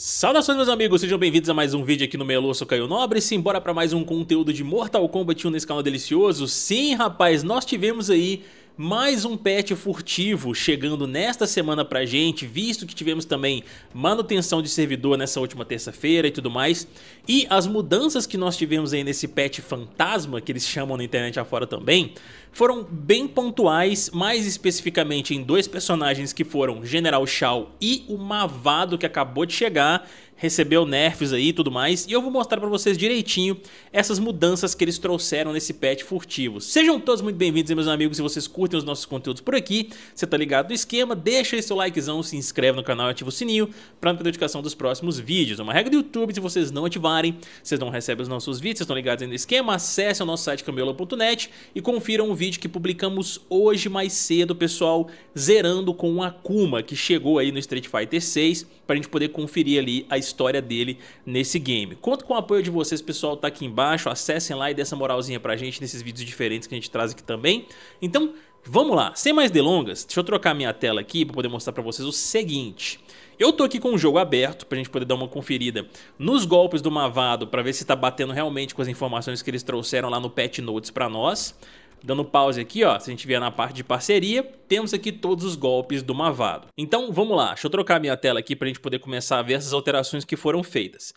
Saudações meus amigos, sejam bem-vindos a mais um vídeo aqui no Melu, eu sou Caio Nobre, simbora para mais um conteúdo de Mortal Kombat 1 nesse canal delicioso. Sim rapaz, nós tivemos aí mais um patch furtivo chegando nesta semana pra gente, visto que tivemos também manutenção de servidor nessa última terça-feira e tudo mais. E as mudanças que nós tivemos aí nesse patch fantasma, que eles chamam na internet afora também, foram bem pontuais, mais especificamente em dois personagens que foram General Shao e o Mavado que acabou de chegar recebeu nerfs aí e tudo mais, e eu vou mostrar pra vocês direitinho essas mudanças que eles trouxeram nesse patch furtivo. Sejam todos muito bem-vindos meus amigos, se vocês curtem os nossos conteúdos por aqui, você tá ligado no esquema, deixa aí seu likezão, se inscreve no canal e ativa o sininho pra não perder notificação dos próximos vídeos. É uma regra do YouTube, se vocês não ativarem, vocês não recebem os nossos vídeos, vocês estão ligados aí no esquema, acessem o nosso site camelo.net e confiram o vídeo que publicamos hoje mais cedo, pessoal, zerando com o Akuma, que chegou aí no Street Fighter 6, pra gente poder conferir ali a história dele nesse game. Conto com o apoio de vocês, pessoal, tá aqui embaixo, acessem lá e dê essa moralzinha pra gente nesses vídeos diferentes que a gente traz aqui também. Então, vamos lá, sem mais delongas, deixa eu trocar minha tela aqui pra poder mostrar pra vocês o seguinte... Eu tô aqui com o jogo aberto pra gente poder dar uma conferida nos golpes do Mavado pra ver se tá batendo realmente com as informações que eles trouxeram lá no Patch Notes pra nós. Dando pause aqui, ó, se a gente vier na parte de parceria, temos aqui todos os golpes do Mavado. Então vamos lá, deixa eu trocar minha tela aqui pra gente poder começar a ver essas alterações que foram feitas.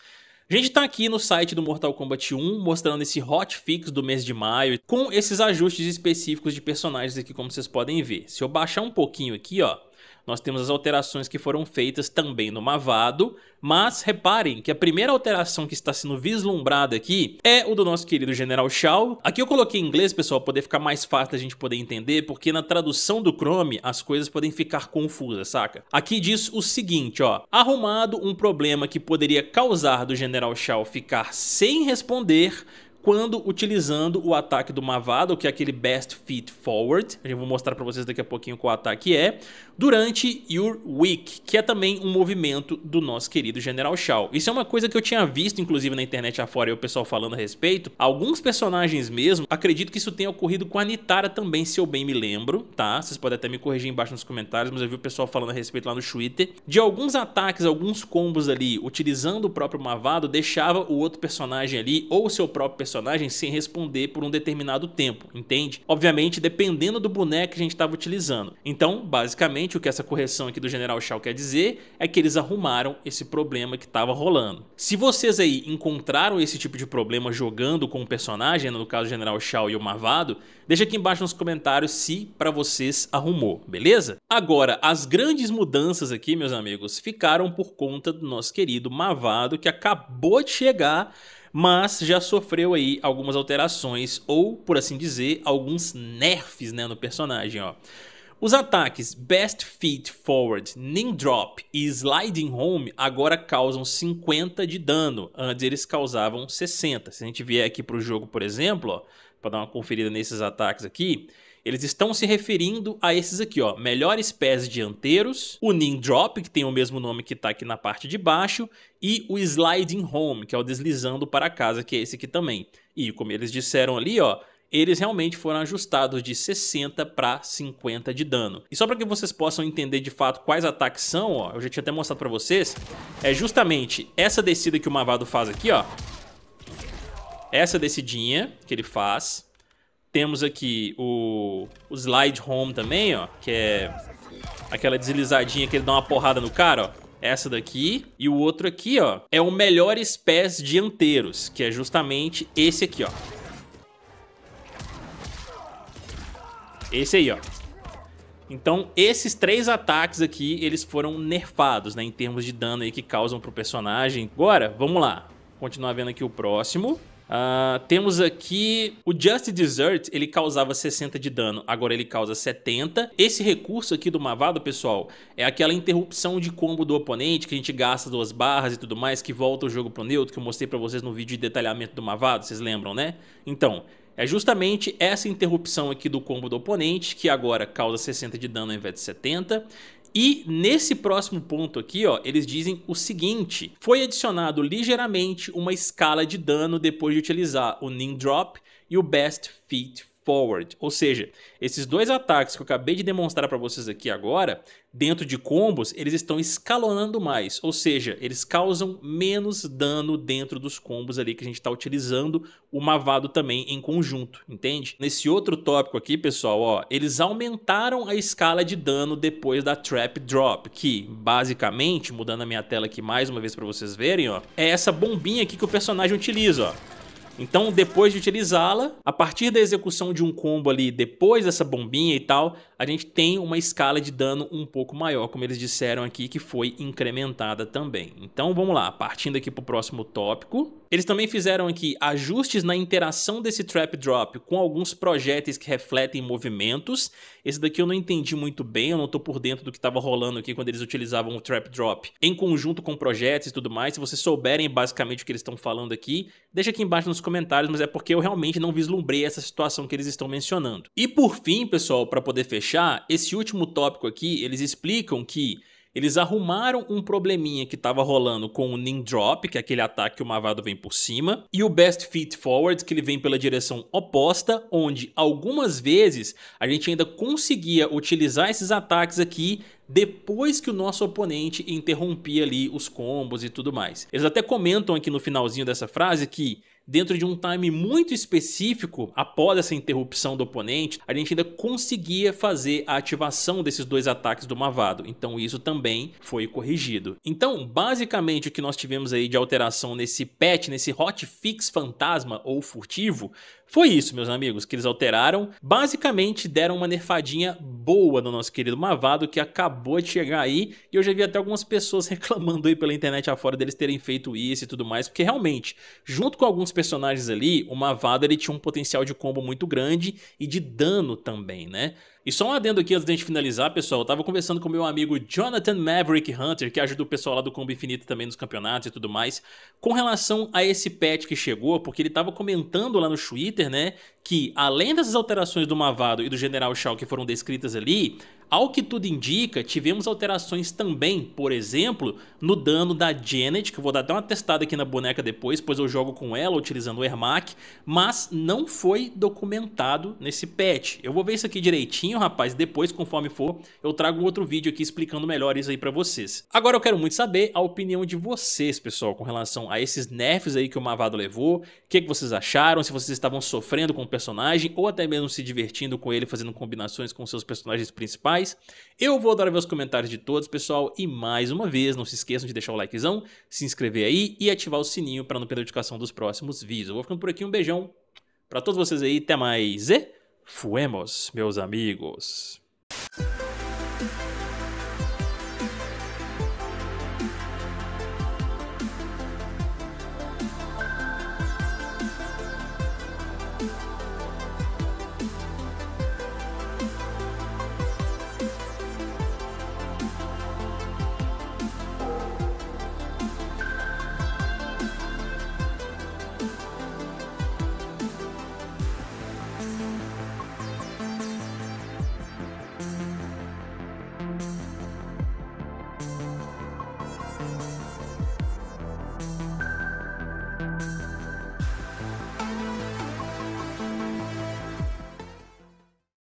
A gente está aqui no site do Mortal Kombat 1 mostrando esse hotfix do mês de maio com esses ajustes específicos de personagens aqui como vocês podem ver. Se eu baixar um pouquinho aqui, ó, nós temos as alterações que foram feitas também no Mavado, mas reparem que a primeira alteração que está sendo vislumbrada aqui é o do nosso querido General Shao. Aqui eu coloquei em inglês, pessoal, para poder ficar mais fácil a gente poder entender, porque na tradução do Chrome as coisas podem ficar confusas, saca? Aqui diz o seguinte, ó, arrumado um problema que poderia causar do General Shao ficar sem responder quando utilizando o ataque do Mavado, que é aquele Best Feet Forward, eu vou mostrar para vocês daqui a pouquinho qual ataque é, durante Your Week, que é também um movimento do nosso querido General Shao. Isso é uma coisa que eu tinha visto, inclusive, na internet afora, e o pessoal falando a respeito. Alguns personagens mesmo, acredito que isso tenha ocorrido com a Nitara também, se eu bem me lembro, tá? Vocês podem até me corrigir embaixo nos comentários, mas eu vi o pessoal falando a respeito lá no Twitter. De alguns ataques, alguns combos ali, utilizando o próprio Mavado, deixava o outro personagem ali, ou o seu próprio personagem, personagem sem responder por um determinado tempo, entende? Obviamente dependendo do boneco que a gente estava utilizando. Então, basicamente, o que essa correção aqui do General Shao quer dizer é que eles arrumaram esse problema que estava rolando. Se vocês aí encontraram esse tipo de problema jogando com o personagem, no caso General Shao e o Mavado, deixa aqui embaixo nos comentários se para vocês arrumou, beleza? Agora, as grandes mudanças aqui, meus amigos, ficaram por conta do nosso querido Mavado que acabou de chegar mas já sofreu aí algumas alterações ou, por assim dizer, alguns nerfs né, no personagem. Ó. Os ataques Best Feet Forward, Ning Drop e Sliding Home agora causam 50 de dano, antes eles causavam 60. Se a gente vier aqui para o jogo, por exemplo, para dar uma conferida nesses ataques aqui, eles estão se referindo a esses aqui, ó, melhores pés dianteiros, o Ning Drop, que tem o mesmo nome que está aqui na parte de baixo, e o Sliding Home, que é o deslizando para casa, que é esse aqui também. E como eles disseram ali, ó, eles realmente foram ajustados de 60 para 50 de dano. E só para que vocês possam entender de fato quais ataques são, ó, eu já tinha até mostrado para vocês, é justamente essa descida que o Mavado faz aqui, ó. Essa descidinha que ele faz, temos aqui o, o Slide Home também, ó, que é aquela deslizadinha que ele dá uma porrada no cara, ó. Essa daqui. E o outro aqui, ó, é o Melhores Pés Dianteiros, que é justamente esse aqui, ó. Esse aí, ó. Então, esses três ataques aqui, eles foram nerfados, né, em termos de dano aí que causam pro personagem. Agora, vamos lá. Continuar vendo aqui o próximo. Uh, temos aqui o Just Desert, ele causava 60 de dano, agora ele causa 70. Esse recurso aqui do Mavado, pessoal, é aquela interrupção de combo do oponente, que a gente gasta duas barras e tudo mais, que volta o jogo pro neutro, que eu mostrei pra vocês no vídeo de detalhamento do Mavado, vocês lembram, né? Então, é justamente essa interrupção aqui do combo do oponente, que agora causa 60 de dano ao invés de 70. E nesse próximo ponto aqui, ó, eles dizem o seguinte, foi adicionado ligeiramente uma escala de dano depois de utilizar o Ning Drop e o Best Feet Forward. Ou seja, esses dois ataques que eu acabei de demonstrar para vocês aqui agora, dentro de combos, eles estão escalonando mais. Ou seja, eles causam menos dano dentro dos combos ali que a gente está utilizando o Mavado também em conjunto, entende? Nesse outro tópico aqui, pessoal, ó, eles aumentaram a escala de dano depois da Trap Drop, que basicamente, mudando a minha tela aqui mais uma vez para vocês verem, ó, é essa bombinha aqui que o personagem utiliza, ó. Então, depois de utilizá-la, a partir da execução de um combo ali, depois dessa bombinha e tal, a gente tem uma escala de dano um pouco maior, como eles disseram aqui, que foi incrementada também. Então, vamos lá, partindo aqui para o próximo tópico. Eles também fizeram aqui ajustes na interação desse Trap Drop com alguns projéteis que refletem movimentos. Esse daqui eu não entendi muito bem, eu não estou por dentro do que estava rolando aqui quando eles utilizavam o Trap Drop em conjunto com projéteis e tudo mais. Se vocês souberem basicamente o que eles estão falando aqui, deixa aqui embaixo nos comentários, mas é porque eu realmente não vislumbrei essa situação que eles estão mencionando. E por fim, pessoal, para poder fechar, esse último tópico aqui, eles explicam que eles arrumaram um probleminha que estava rolando com o Nin Drop, que é aquele ataque que o Mavado vem por cima, e o Best Feet Forward, que ele vem pela direção oposta, onde algumas vezes a gente ainda conseguia utilizar esses ataques aqui depois que o nosso oponente interrompia ali os combos e tudo mais. Eles até comentam aqui no finalzinho dessa frase que dentro de um time muito específico, após essa interrupção do oponente, a gente ainda conseguia fazer a ativação desses dois ataques do Mavado. Então isso também foi corrigido. Então, basicamente, o que nós tivemos aí de alteração nesse patch, nesse hotfix fantasma ou furtivo, foi isso, meus amigos, que eles alteraram. Basicamente, deram uma nerfadinha boa no nosso querido Mavado, que acabou de chegar aí. E eu já vi até algumas pessoas reclamando aí pela internet afora deles terem feito isso e tudo mais. Porque realmente, junto com alguns personagens ali, o Mavado ele tinha um potencial de combo muito grande e de dano também, né? E só um adendo aqui antes da gente finalizar, pessoal. Eu tava conversando com meu amigo Jonathan Maverick Hunter, que ajuda o pessoal lá do Combo Infinito também nos campeonatos e tudo mais, com relação a esse patch que chegou, porque ele tava comentando lá no Twitter, né, que além dessas alterações do Mavado e do General Shao que foram descritas ali, ao que tudo indica, tivemos alterações também, por exemplo, no dano da Janet, que eu vou dar até uma testada aqui na boneca depois, pois eu jogo com ela utilizando o Ermac, mas não foi documentado nesse patch. Eu vou ver isso aqui direitinho, rapaz, depois, conforme for, eu trago outro vídeo aqui explicando melhor isso aí pra vocês. Agora eu quero muito saber a opinião de vocês, pessoal, com relação a esses nerfs aí que o Mavado levou, o que, que vocês acharam, se vocês estavam sofrendo com o personagem ou até mesmo se divertindo com ele, fazendo combinações com seus personagens principais. Eu vou adorar ver os comentários de todos, pessoal. E mais uma vez, não se esqueçam de deixar o likezão, se inscrever aí e ativar o sininho para não perder a notificação dos próximos vídeos. Eu vou ficando por aqui, um beijão para todos vocês aí, até mais e Fuemos, meus amigos.